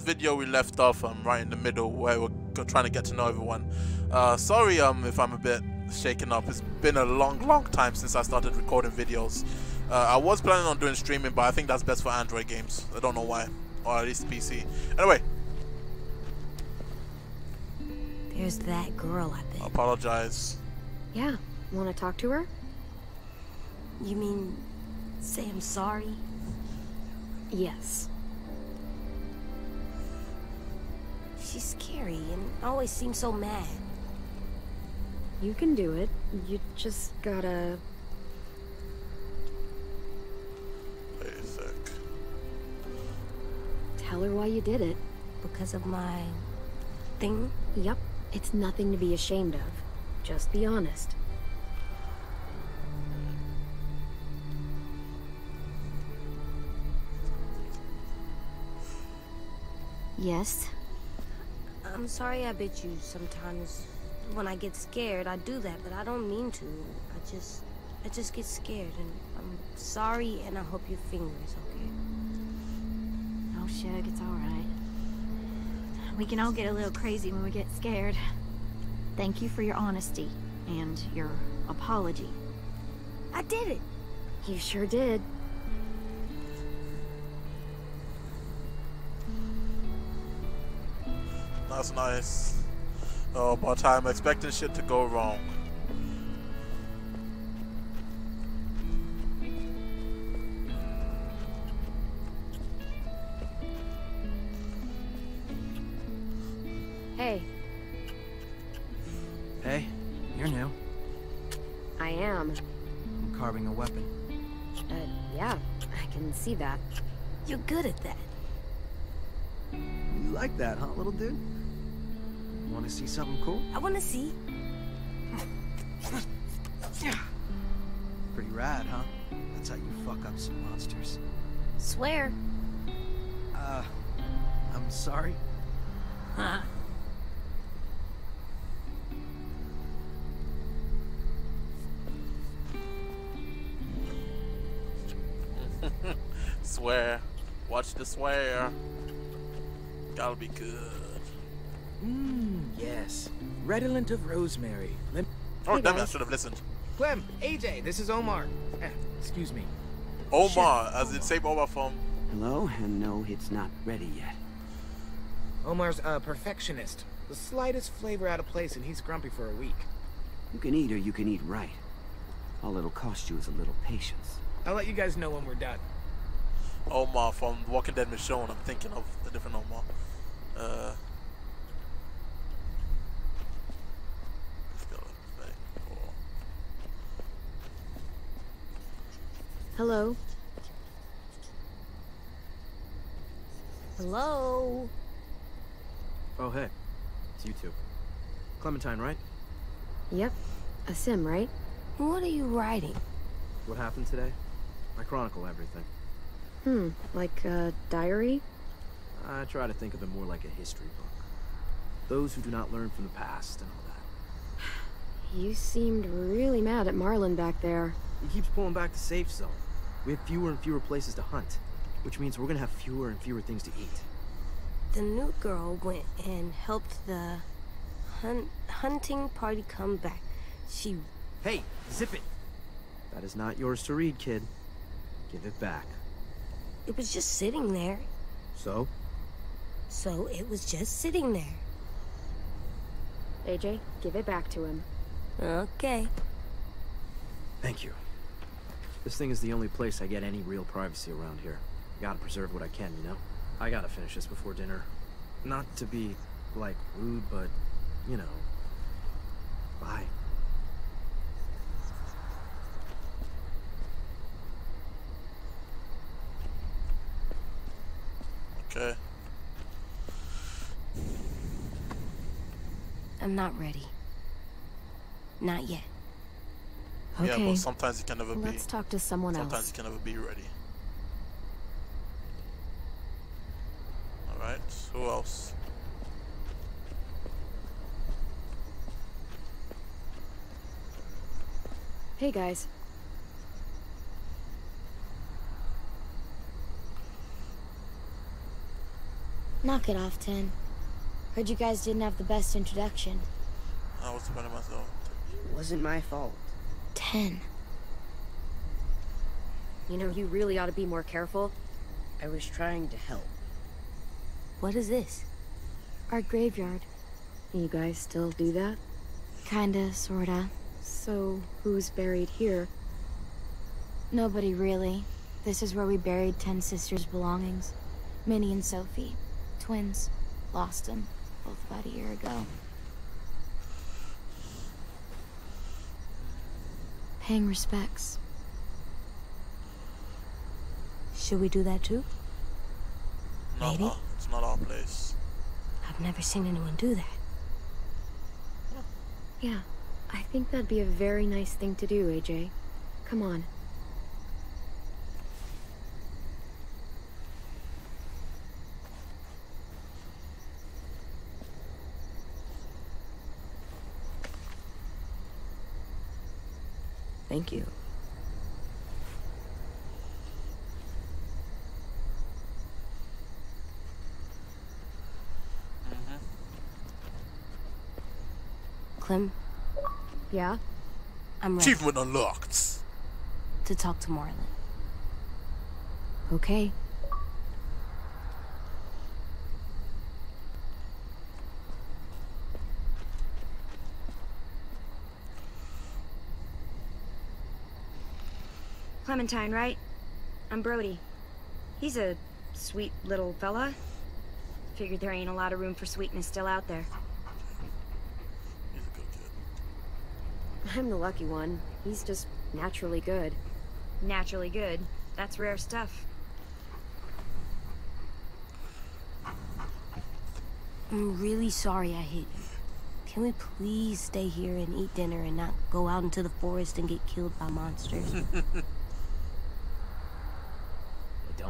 last video we left off um, right in the middle where we're trying to get to know everyone. Uh, sorry um, if I'm a bit shaken up, it's been a long long time since I started recording videos. Uh, I was planning on doing streaming but I think that's best for Android games, I don't know why, or at least PC. Anyway. There's that girl I. I apologize. Yeah, wanna talk to her? You mean say I'm sorry? Yes. She's scary and always seems so mad. You can do it. You just gotta... Wait a sec. Tell her why you did it. Because of my... thing? Yep. it's nothing to be ashamed of. Just be honest. Yes? I'm sorry I bit you sometimes. When I get scared, I do that, but I don't mean to. I just... I just get scared, and I'm sorry, and I hope your finger is okay. Oh, Shug, it's alright. We can all get a little crazy when we get scared. Thank you for your honesty and your apology. I did it! You sure did. That's nice. Oh, but I'm expecting shit to go wrong. Hey, Hey, you're new. I am. I'm carving a weapon. Uh, yeah, I can see that. You're good at that. You like that, huh, little dude? Want to see something cool? I wanna see. Pretty rad, huh? That's how you fuck up some monsters. Swear. Uh, I'm sorry. Huh? Swear. Watch the swear. Gotta be good. Yes. Redolent of rosemary. Lem Oh, Hey, damn it, I should have listened. Clem, AJ, this is Omar. Eh, excuse me. Omar, as in same Omar from. Hello, and no, it's not ready yet. Omar's a perfectionist. The slightest flavor out of place and he's grumpy for a week. You can eat or you can eat right. All it'll cost you is a little patience. I'll let you guys know when we're done. Omar from Walking Dead Michonne. I'm thinking of a different Omar. Uh. let's go, thing, cool. Hello? Hello? Oh, hey. It's you two. Clementine, right? Yep. Aasim, right? What are you writing? What happened today? I chronicle everything. Hmm, like a diary? I try to think of it more like a history book. Those who do not learn from the past and all that. You seemed really mad at Marlon back there. He keeps pulling back the safe zone. We have fewer and fewer places to hunt, which means we're gonna have fewer and fewer things to eat. The new girl went and helped the hun hunting party come back. She Hey, zip it! That is not yours to read, kid. Give it back. it was just sitting there. So? So it was just sitting there. AJ, give it back to him. Okay. Thank you. This thing is the only place I get any real privacy around here. Gotta preserve what I can, you know? I gotta finish this before dinner. Not to be, like, rude, but, you know. Bye. Okay. I'm not ready. Not yet. Yeah, but sometimes you can never be. let's talk to someone Sometimes else. you can never be ready. Alright, who else? Hey guys, Knock it off, Tenn. Heard you guys didn't have the best introduction. I was defending myself. It wasn't my fault. Tenn. You know, you really ought to be more careful. I was trying to help. What is this? Our graveyard. You guys still do that? Kinda, sorta. So, who's buried here? Nobody really. This is where we buried Tenn Sisters' belongings. Minnie and Sophie. Twins. Lost them. Both about a year ago. Paying respects. Should we do that too? No, Maybe. uh, it's not our place. I've never seen anyone do that. Yeah, I think that'd be a very nice thing to do, AJ. Come on. Thank you. Mm-hmm. Clem, Yeah? I'm ready Achievement unlocked. to talk to Marlon. Okay. Clementine, right? I'm Brody. He's a sweet little fella. Figured there ain't a lot of room for sweetness still out there. He's a good kid. I'm the lucky one. He's just naturally good. Naturally good. That's rare stuff. I'm really sorry I hit you. Can we please stay here and eat dinner and not go out into the forest and get killed by monsters?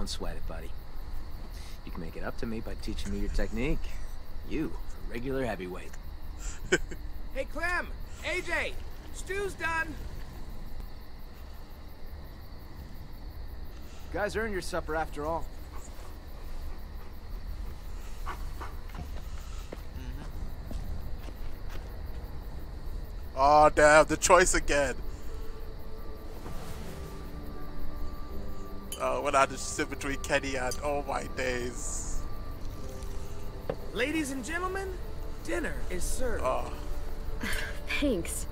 Hey, don't sweat it, buddy. You can make it up to me by teaching me your technique. You, a regular heavyweight. Hey, Clem! AJ! Stew's done! You guys earned your supper after all. Mm-hmm. Oh damn, the choice again. Oh, when I had to sit between Kenny and oh my days. Ladies and gentlemen, dinner is served. Oh, Thanks.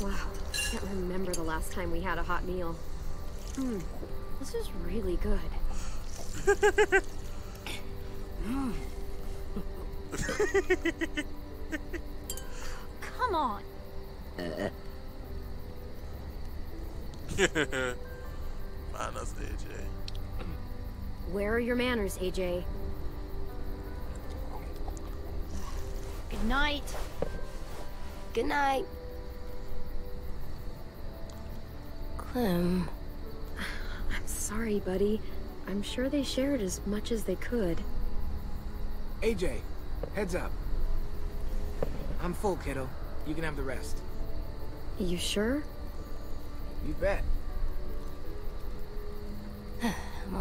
Wow, I can't remember the last time we had a hot meal. Hmm, this is really good. Come on. man, that's AJ. Where are your manners, AJ? Good night. Good night. Clem, I'm sorry, buddy. I'm sure they shared as much as they could. AJ, heads up. I'm full, kiddo. You can have the rest. You sure? You bet.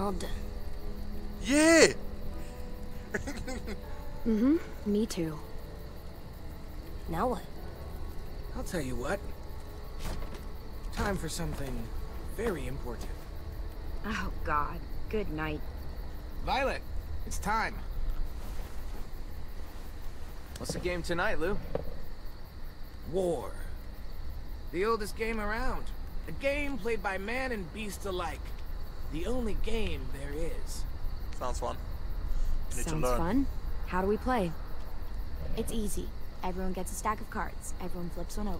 I'm all done. Yeah! Mm-hmm, me too. Now what? I'll tell you what. Time for something very important. Oh, God. Good night. Violet, it's time. What's the game tonight, Lou? War. The oldest game around. A game played by man and beast alike. The only game there is. Sounds fun. Need to Sounds learn. fun. How do we play? It's easy. Everyone gets a stack of cards. Everyone flips one over.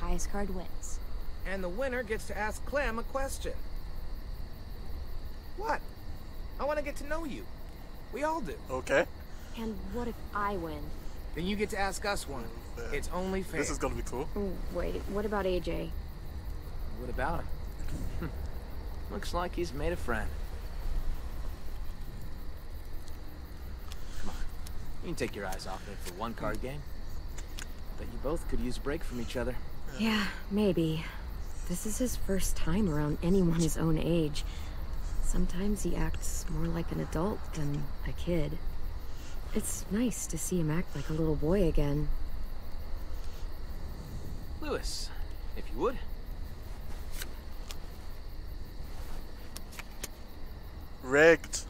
Highest card wins. And the winner gets to ask Clem a question. What? I want to get to know you. We all do. Okay. And what if I win? Then you get to ask us one. Fair. It's only fair. This is gonna be cool. Wait, what about AJ? What about him? Looks like he's made a friend. Come on. You can take your eyes off it for one card game. Bet you both could use a break from each other. Yeah, maybe. This is his first time around anyone his own age. Sometimes he acts more like an adult than a kid. It's nice to see him act like a little boy again. Louis, if you would. Rigged.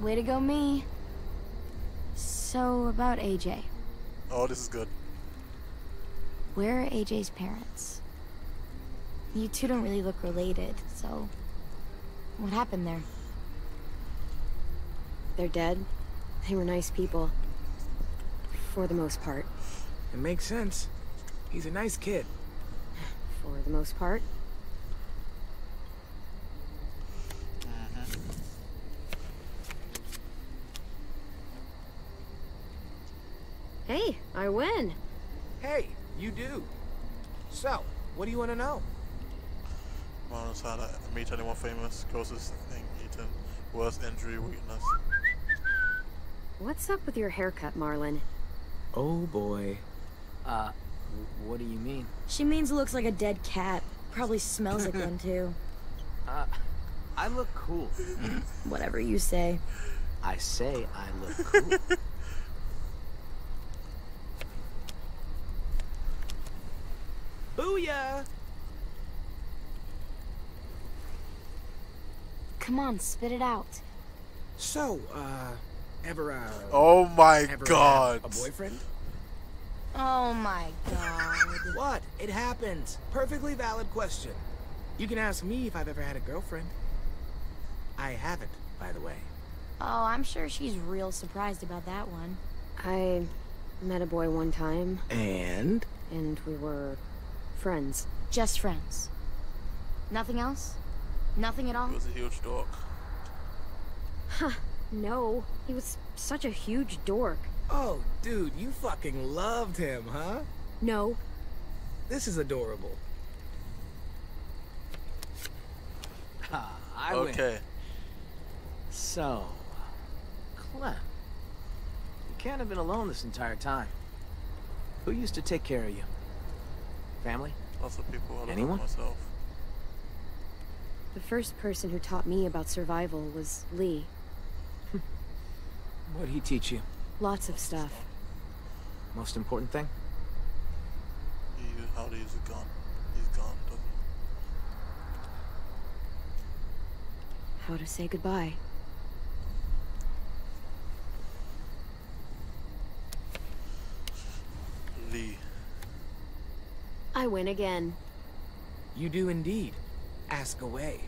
Way to go, me. So, about AJ. Oh, this is good. Where are AJ's parents? You two don't really look related, so... What happened there? They're dead. They were nice people. For the most part. It makes sense. He's a nice kid. For the most part. Hey, I win. Hey, you do. So, what do you want to know? Marlon's had to meet anyone famous. Closest thing eaten. Worst injury, weakness. What's up with your haircut, Marlon? Oh boy. Uh, what do you mean? She means it looks like a dead cat. Probably smells like one too. Uh, I look cool. Whatever you say. I say I look cool. Booyah! Come on, spit it out. So, uh, ever, uh, Oh my ever god. a boyfriend? Oh my god. What? It happens. Perfectly valid question. You can ask me if I've ever had a girlfriend. I haven't, by the way. Oh, I'm sure she's real surprised about that one. I met a boy one time, And? and we were friends. Just friends. Nothing else? Nothing at all? He was a huge dork. Huh. No, he was such a huge dork. Oh, dude, you fucking loved him, huh? No, This is adorable. Ah, I win. Okay. So, Clem, you can't have been alone this entire time. Who used to take care of you? Family? Lots of people. I don't know Anyone? myself. the first person who taught me about survival was Lee. What'd he teach you? Lots of stuff. Most important thing? He used how to use a gun. He's gone, doesn't How to say goodbye. he? Lee. I win again. You do indeed. Ask away.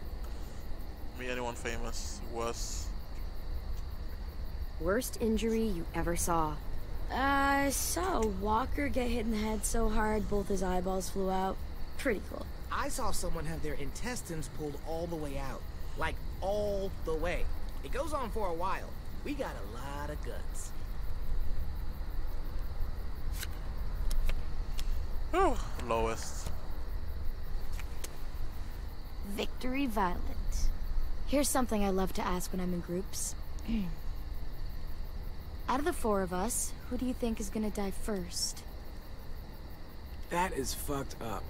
Meet anyone famous? Worst. Worst injury you ever saw. Uh, I saw a walker get hit in the head so hard both his eyeballs flew out. Pretty cool. I saw someone have their intestines pulled all the way out. Like, all the way. It goes on for a while. We got a lot of guts. Whew. Lowest. Victory Violet. Here's something I love to ask when I'm in groups. Mm. Out of the four of us, who do you think is gonna die first? That is fucked up.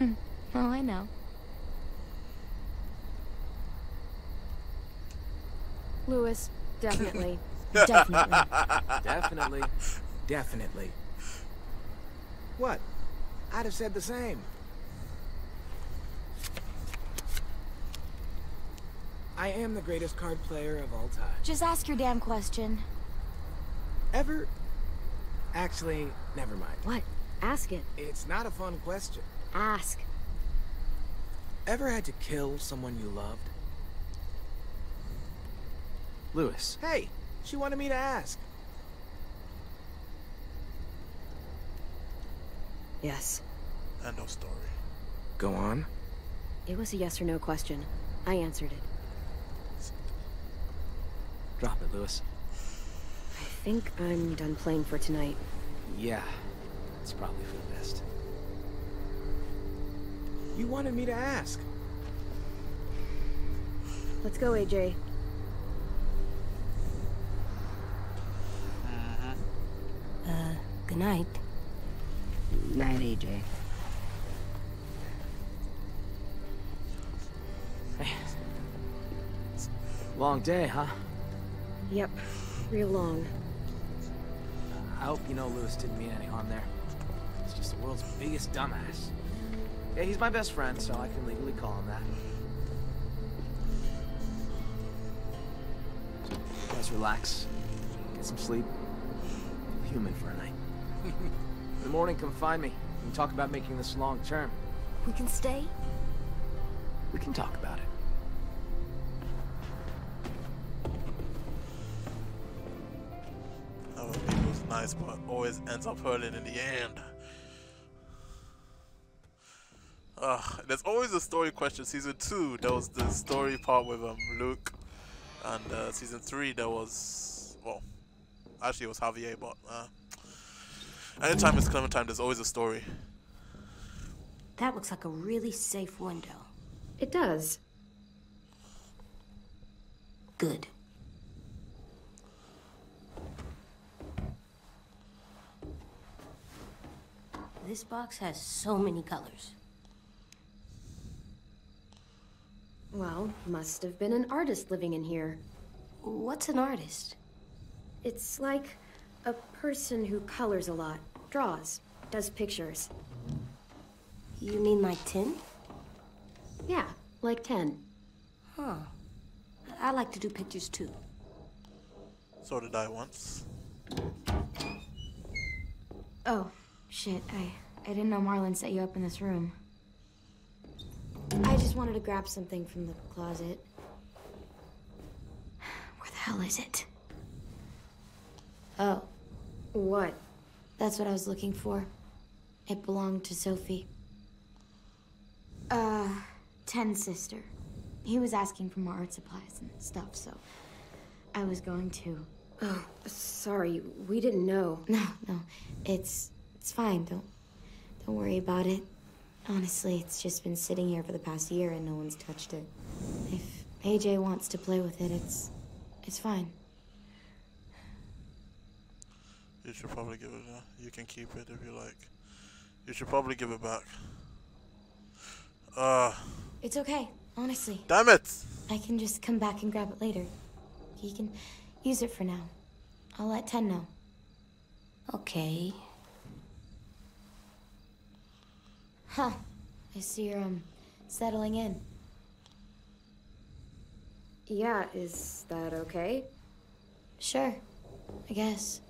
Oh, I know. Louis, definitely. Definitely. Definitely. Definitely. What? I'd have said the same. I am the greatest card player of all time. Just ask your damn question. Ever? Actually, never mind. what? Ask it. It's not a fun question. Ask. Ever had to kill someone you loved? Louis, Hey, she wanted me to ask. Yes. End of story. Go on. It was a yes or no question. I answered it. drop it, Louis. I think I'm done playing for tonight. Yeah, it's probably for the best. You wanted me to ask. Let's go, AJ. Uh, huh. Uh, good night. Night, AJ. Long day, huh? Yep, real long. I hope you know Louis didn't mean any harm there. He's just the world's biggest dumbass. Yeah, he's my best friend, so I can legally call him that. You guys relax. Get some sleep. Human for a night. In the morning, come find me. We can talk about making this long term. We can stay? We can talk about it. Always ends up hurting in the end. Ugh, there's always a story question. Season 2, there was the story part with um, Luke. And uh, season 3, there was... Well, actually it was Javier, but... Uh, anytime it's Clementine, time there's always a story. That looks like a really safe window. It does. Good. This box has so many colors. Well, must have been an artist living in here. What's an artist? It's like a person who colors a lot, draws, does pictures. You mean like Tenn? Yeah, like 10. Huh. I like to do pictures too. So did I once. Oh, shit. I, I didn't know Marlon set you up in this room. I just wanted to grab something from the closet. Where the hell is it? Oh, What? That's what I was looking for. It belonged to Sophie. Uh, Tenn's sister. He was asking for more art supplies and stuff, so I was going to. Oh, sorry, we didn't know. No, no, it's it's fine. Don't don't worry about it. Honestly, it's just been sitting here for the past year and no one's touched it. If AJ wants to play with it, it's it's fine. You should probably give it. Uh, you can keep it if you like. You should probably give it back. Uh, It's okay, honestly. damn it! I can just come back and grab it later. You can use it for now. I'll let Tenn know. okay. Huh. I see you're um settling in. Yeah, is that okay? Sure, I guess.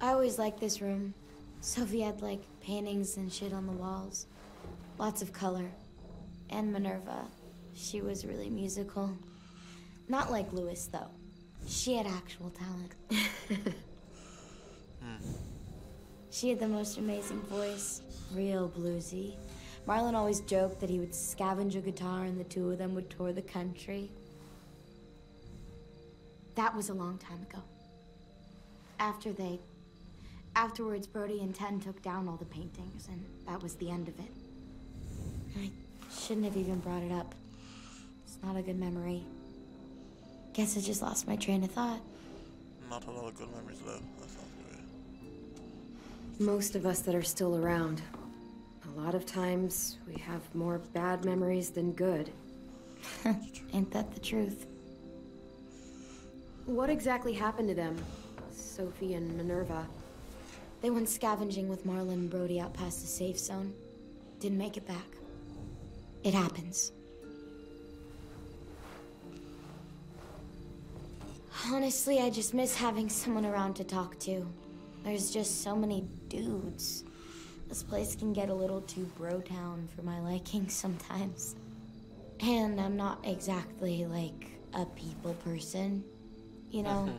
I always liked this room. Sophie had like paintings and shit on the walls. Lots of color. And Minerva. She was really musical. Not like Louis, though. She had actual talent. She had the most amazing voice. Real bluesy. Marlon always joked that he would scavenge a guitar and the two of them would tour the country. That was a long time ago. After they. Afterwards, Brody and Tenn took down all the paintings, and that was the end of it. I shouldn't have even brought it up. It's not a good memory. Guess I just lost my train of thought. Not a lot of good memories left. Most of us that are still around. A lot of times, we have more bad memories than good. Ain't that the truth? What exactly happened to them? Sophie and Minerva. They went scavenging with Marlon and Brody out past the safe zone. Didn't make it back. It happens. Honestly, I just miss having someone around to talk to. There's just so many dudes. This place can get a little too bro town for my liking sometimes. And I'm not exactly like a people person. You know,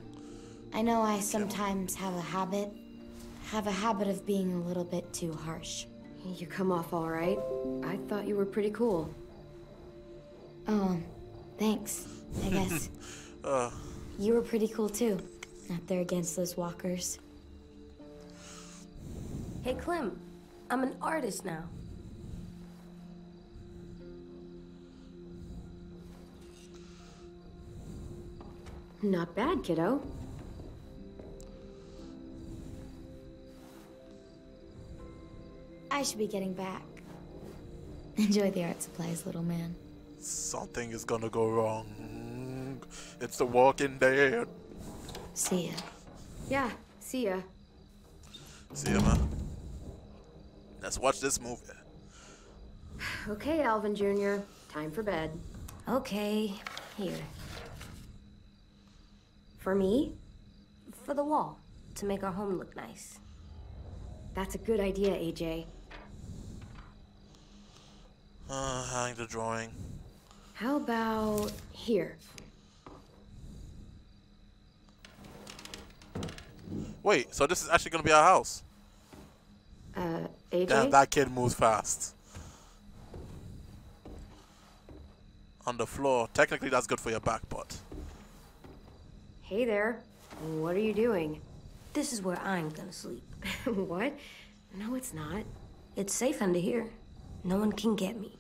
I know I sometimes have a habit, have a habit of being a little bit too harsh. You come off all right. I thought you were pretty cool. Oh, thanks, I guess. Uh, you were pretty cool too. Out there against those walkers. Hey, Clem. I'm an artist now. Not bad, kiddo. I should be getting back. Enjoy the art supplies, little man. Something is gonna go wrong. It's the Walking Dead. See ya. Yeah, see ya. See ya, man. Let's watch this movie. Okay, Alvin Jr., time for bed. Okay, here. For me? For the wall, to make our home look nice. That's a good idea, AJ. Uh, hang the drawing. How about here? Wait, so this is actually gonna be our house? Uh, AJ? Damn, that kid moves fast. On the floor. Technically, that's good for your back, but. Hey there. What are you doing? This is where I'm gonna sleep. what? No, it's not. It's safe under here. No one can get me.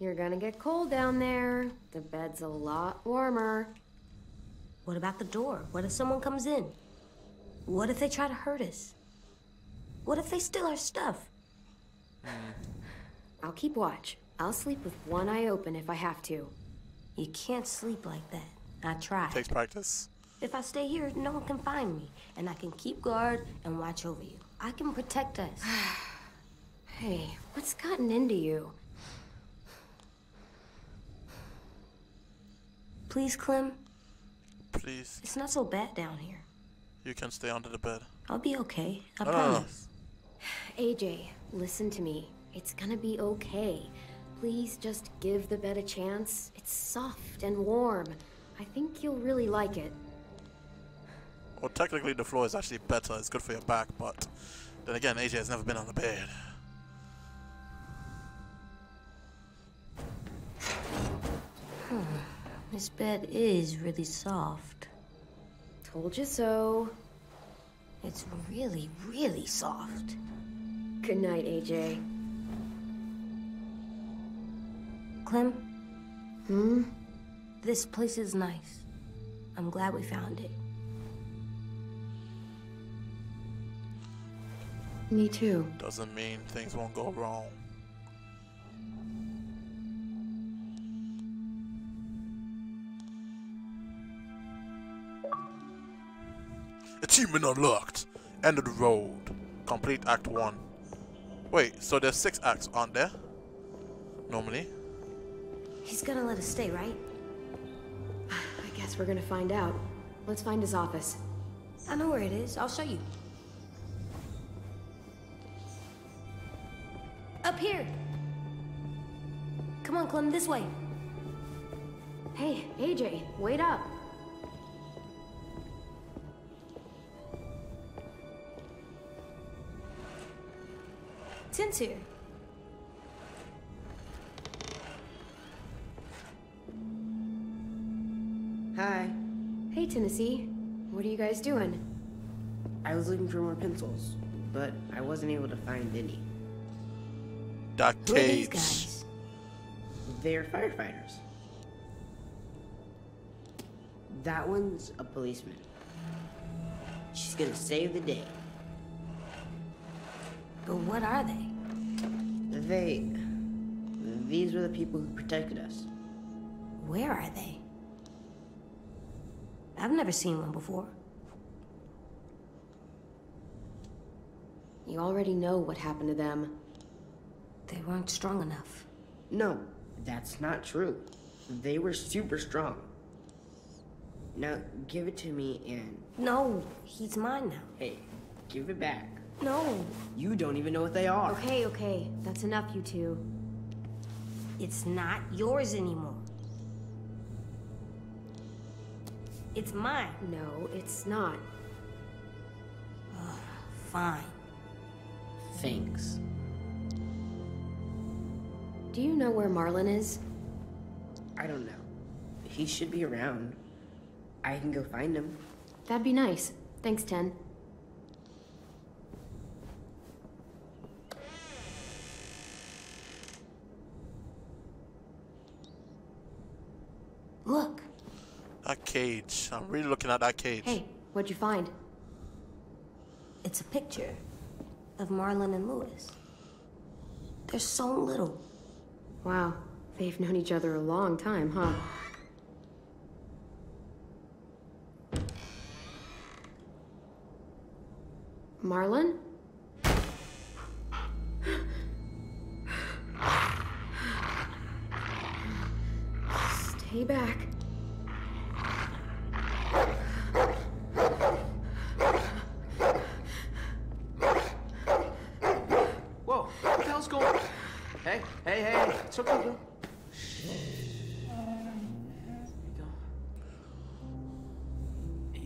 You're gonna get cold down there. The bed's a lot warmer. What about the door? What if someone comes in? What if they try to hurt us? What if they steal our stuff? Hmm. I'll keep watch. I'll sleep with one eye open if I have to. You can't sleep like that. I tried. Takes practice. If I stay here, no one can find me, and I can keep guard and watch over you. I can protect us. Hey, what's gotten into you? Please, Clem. Please, It's not so bad down here. You can stay under the bed. I'll be okay. I No, no, no. promise. AJ, listen to me. It's gonna be okay. Please just give the bed a chance. It's soft and warm. I think you'll really like it. Well, technically, the floor is actually better. It's good for your back, but then again, AJ has never been on the bed. Hmm, this bed is really soft. Told you so. It's really, really soft. Good night, AJ. Clem, Hmm? this place is nice. I'm glad we found it. Me too. Doesn't mean things won't go wrong. Achievement unlocked. End of the road. Complete Act 1. Wait, so there's six acts, aren't there? Normally. He's gonna let us stay, right? I guess we're gonna find out. Let's find his office. I know where it is. I'll show you. Up here. Come on, Clem, this way. Hey, AJ, wait up. Tenn's here. Hi. Hey, Tennessee. What are you guys doing? I was looking for more pencils, but I wasn't able to find any. That Who are these guys? They're firefighters. That one's a policeman. She's gonna save the day. But what are they? They. These were the people who protected us. Where are they? I've never seen one before. You already know what happened to them. They weren't strong enough. No, that's not true. They were super strong. Now, give it to me and. No, he's mine now. Hey, give it back. No, You don't even know what they are. Okay, okay. That's enough, you two. it's not yours anymore. It's mine. No, it's not. Fine. Thanks. Do you know where Marlon is? I don't know. He should be around. I can go find him. That'd be nice. Thanks, Tenn. Look, That cage. I'm really looking at that cage. Hey, what'd you find? It's a picture of Marlon and Louis. They're so little. Wow, they've known each other a long time, huh? Marlon?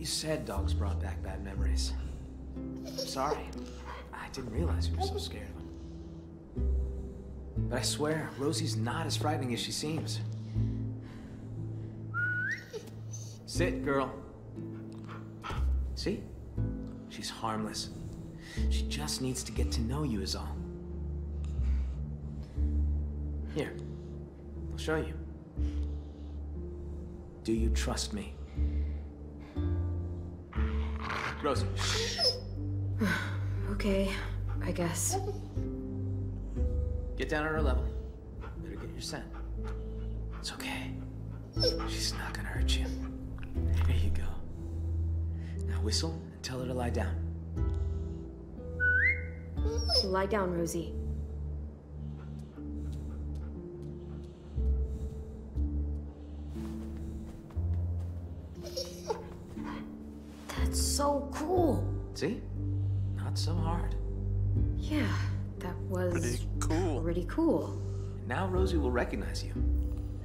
Said dogs brought back bad memories. I'm sorry. I didn't realize you were so scared of them. But I swear, Rosie's not as frightening as she seems. Sit, girl. See? She's harmless. She just needs to get to know you is all. Here, I'll show you. Do you trust me? Rosie. Okay, I guess. Get down on her level. Better get your scent. It's okay. She's not gonna hurt you. There you go. Now whistle and tell her to lie down. Lie down, Rosie. See? Not so hard. Yeah, that was Pretty cool. pretty cool. Now Rosie will recognize you.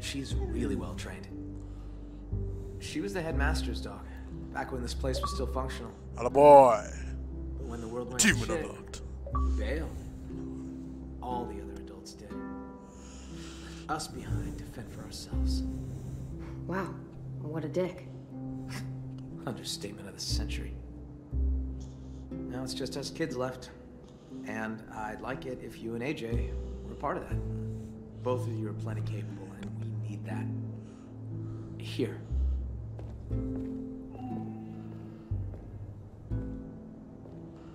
She's really well trained. She was the headmaster's dog, back when this place was still functional. Atta boy. But when the world went to Demon shit, alert. bailed. All the other adults did. Left us behind to fend for ourselves. Wow, what a dick. Understatement of the century. Now it's just us kids left. And I'd like it if you and AJ were part of that. Both of you are plenty capable, and we need that. Here.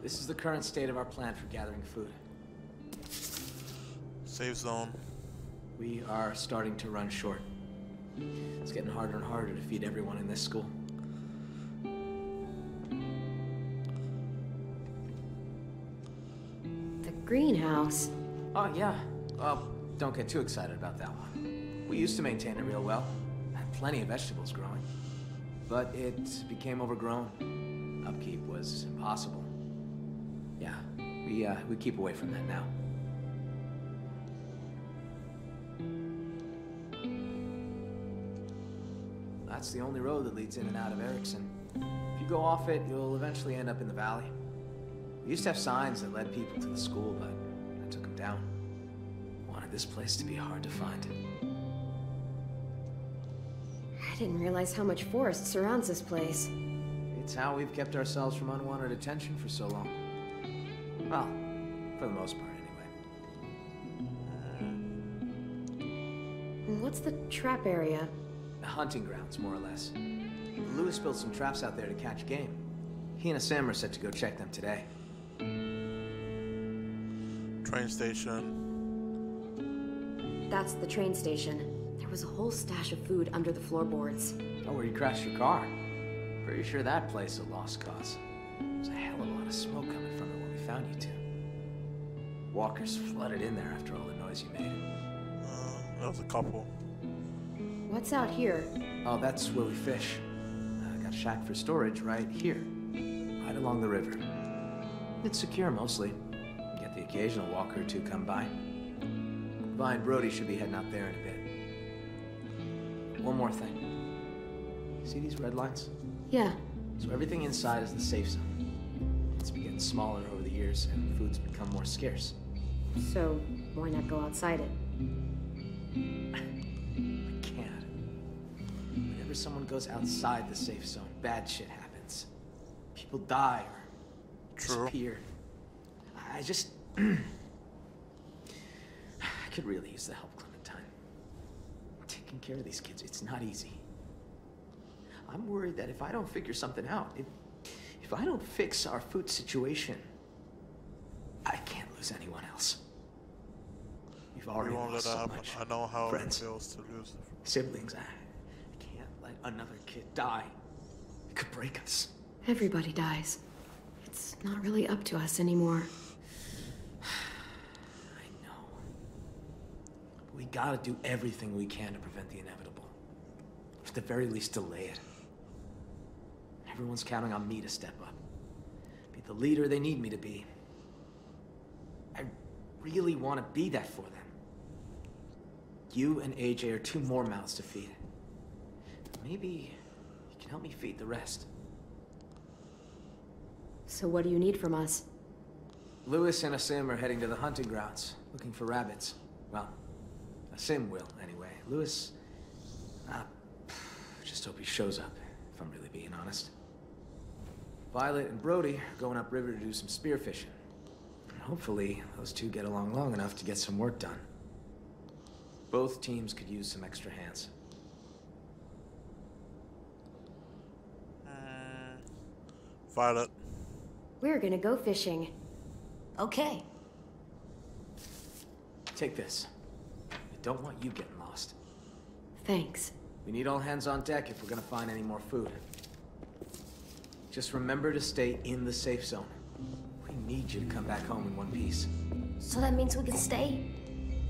This is the current state of our plan for gathering food. Save zone. We are starting to run short. It's getting harder and harder to feed everyone in this school. Greenhouse. Oh, yeah. Well, don't get too excited about that one. We used to maintain it real well. Had plenty of vegetables growing. But it became overgrown. Upkeep was impossible. Yeah, we, uh, we keep away from that now. That's the only road that leads in and out of Ericson. If you go off it, you'll eventually end up in the valley. We used to have signs that led people to the school, but I took them down. Wanted this place to be hard to find. I didn't realize how much forest surrounds this place. It's how we've kept ourselves from unwanted attention for so long. Well, for the most part, anyway. Uh, what's the trap area? Hunting grounds, more or less. Louis built some traps out there to catch game. He and Sam are set to go check them today. Train station. That's the train station. There was a whole stash of food under the floorboards. Oh, where you crashed your car. Pretty sure that place is a lost cause. There's a hell of a lot of smoke coming from it when we found you two. Walkers flooded in there after all the noise you made. Uh, that was a couple. What's out here? Oh, that's where we fish. Uh, got a shack for storage right here, right along the river. It's secure mostly. Get the occasional walker or two come by. Vi and Brody should be heading out there in a bit. One more thing. See these red lines? Yeah, So everything inside is the safe zone. It's been getting smaller over the years, and food's become more scarce. so why not go outside it? I can't. Whenever someone goes outside the safe zone, bad shit happens. People die or True. disappear. I just. I could really use the help, Clementine. Taking care of these kids, it's not easy. I'm worried that if I don't figure something out, if, If I don't fix our food situation, I can't lose anyone else. We've We already won't let lost that so happen. much. I know how Friends. it feels to lose. Siblings, I, I can't let another kid die. It could break us. Everybody dies. It's not really up to us anymore. I know. We gotta do everything we can to prevent the inevitable. At the very least, delay it. Everyone's counting on me to step up. Be the leader they need me to be. I really want to be that for them. You and AJ are two more mouths to feed. Maybe you can help me feed the rest. So what do you need from us? Louis and Aasim are heading to the hunting grounds, looking for rabbits. Well, Aasim will, anyway. Louis... Uh, just hope he shows up, if I'm really being honest. Violet and Brody are going upriver to do some spearfishing. And hopefully, those two get along long enough to get some work done. Both teams could use some extra hands. Mm, Violet. We're gonna go fishing. Okay. Take this. Don't want you getting lost. Thanks. We need all hands on deck if we're gonna find any more food. Just remember to stay in the safe zone. We need you to come back home in one piece. So that means we can stay?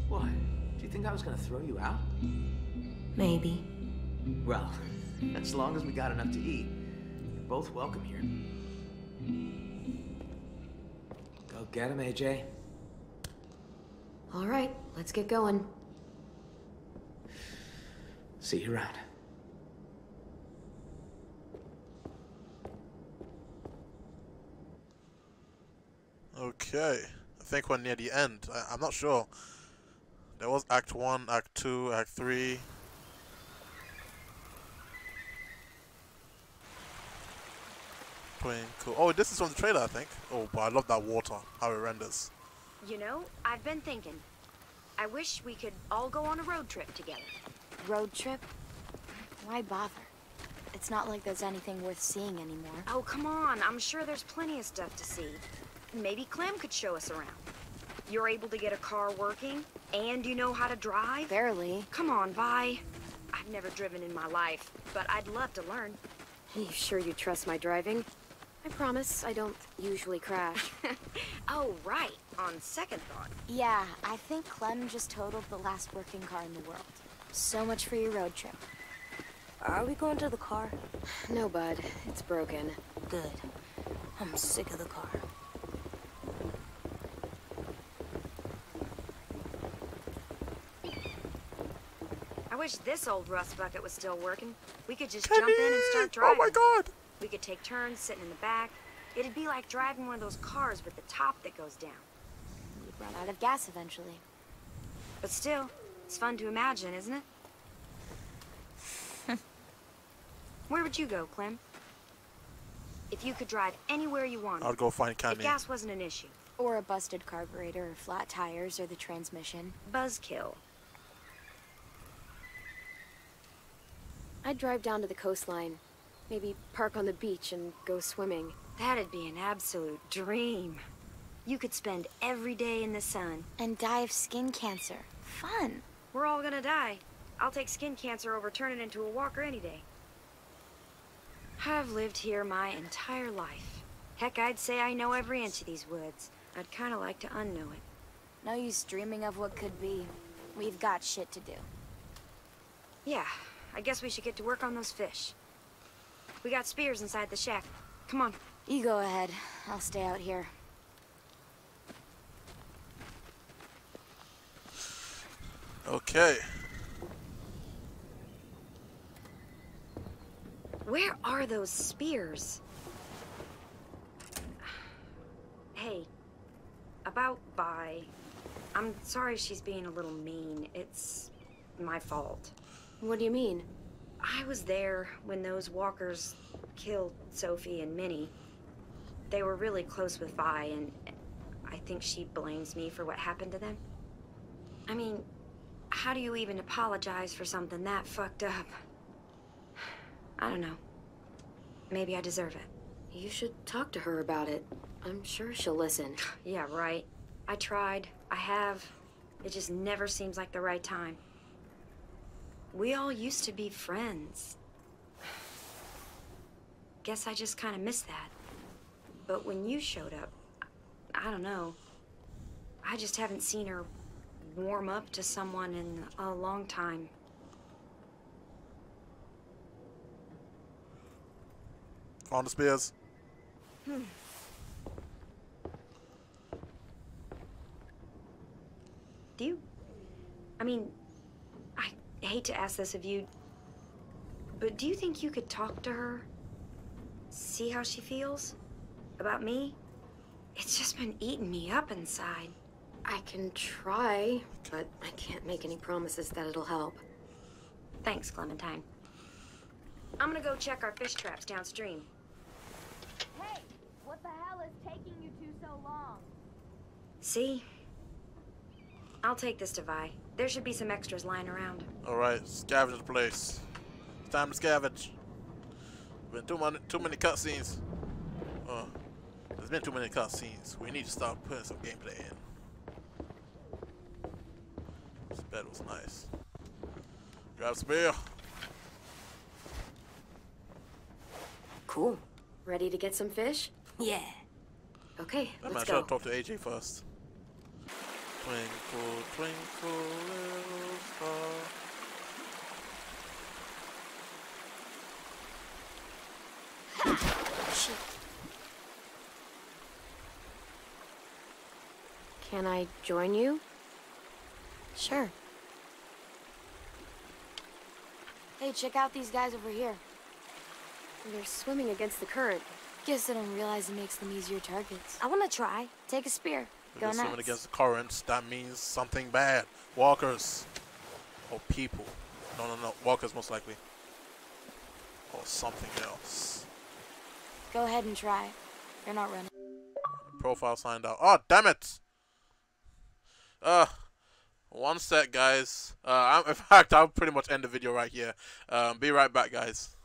What? Do you think I was gonna throw you out? Maybe. Well, as long as we got enough to eat, you're both welcome here. Go get him, AJ. All right, let's get going. See you around. Okay. I think we're near the end. I, I'm not sure. There was Act 1, Act 2, Act 3. Twinkle. Oh, this is from the trailer, I think. Oh, but I love that water, how it renders. You know, I've been thinking. I wish we could all go on a road trip together. Road trip? Why bother? It's not like there's anything worth seeing anymore. Oh, come on. I'm sure there's plenty of stuff to see. Maybe Clem could show us around. You're able to get a car working, and you know how to drive? Barely. Come on, Vi. I've never driven in my life, but I'd love to learn. Are you sure you trust my driving? I promise I don't usually crash. oh, right. On second thought. Yeah, I think Clem just totaled the last working car in the world. So much for your road trip. Are we going to the car? No, bud. It's broken. Good. I'm sick of the car. I wish this old rust bucket was still working. We could just Kenny! jump in and start driving. Oh my god! We could take turns sitting in the back. It'd be like driving one of those cars with the top that goes down. You'd run out of gas eventually. But still, it's fun to imagine, isn't it? Where would you go, Clem? If you could drive anywhere you want. I'd go find If gas wasn't an issue. Or a busted carburetor, or flat tires, or the transmission. Buzzkill. I'd drive down to the coastline. Maybe park on the beach and go swimming. That'd be an absolute dream. You could spend every day in the sun. And die of skin cancer. Fun. We're all gonna die. I'll take skin cancer over turning into a walker any day. I've lived here my entire life. Heck, I'd say I know every inch of these woods. I'd kind of like to unknow it. No use dreaming of what could be. We've got shit to do. Yeah, I guess we should get to work on those fish. We got spears inside the shack. Come on. You go ahead. I'll stay out here. Okay. Where are those spears? Hey, about Vi. I'm sorry she's being a little mean. It's my fault. What do you mean? I was there when those walkers killed Sophie and Minnie. They were really close with Vi, and I think she blames me for what happened to them. I mean, how do you even apologize for something that fucked up? I don't know. Maybe I deserve it. You should talk to her about it. I'm sure she'll listen. Yeah, right. I tried. I have. It just never seems like the right time. We all used to be friends. Guess I just kind of missed that. But when you showed up, I don't know. I just haven't seen her warm up to someone in a long time. On the spears. Hmm. Do you? I mean, I hate to ask this of you, but do you think you could talk to her? See how she feels? About me? It's just been eating me up inside. I can try, but I can't make any promises that it'll help. Thanks, Clementine. I'm gonna go check our fish traps downstream. Hey, what the hell is taking you two so long? See? I'll take this to Vi. There should be some extras lying around. Alright, scavenge the place. It's time to scavenge. Been too many too many cutscenes. Uh, there's been too many cutscenes. We need to start putting some gameplay in. This bed was nice. Grab spear. Cool. Ready to get some fish? Yeah. Okay, I might let's try go. to talk to AJ first. Twinkle, twinkle, little star. Shit. Can I join you? Sure. Hey, check out these guys over here. They're swimming against the current. Guess they don't realize it makes them easier targets. I want to try. Take a spear. If Go swimming against the currents, that means something bad. Walkers. Or people. No, no, no. Walkers most likely. Or something else. Go ahead and try. You're not running. Profile signed out. Oh, damn it! Uh, one sec, guys. Uh, I'm, in fact, I'll pretty much end the video right here. Um, be right back, guys.